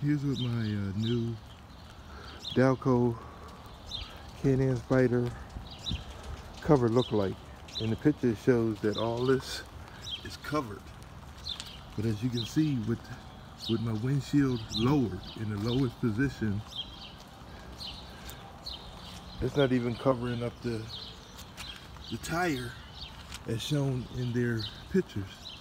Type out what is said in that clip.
here's what my uh, new Dowco Can-Am Spyder cover look like. and the picture shows that all this is covered. But as you can see with with my windshield lowered in the lowest position, it's not even covering up the the tire as shown in their pictures.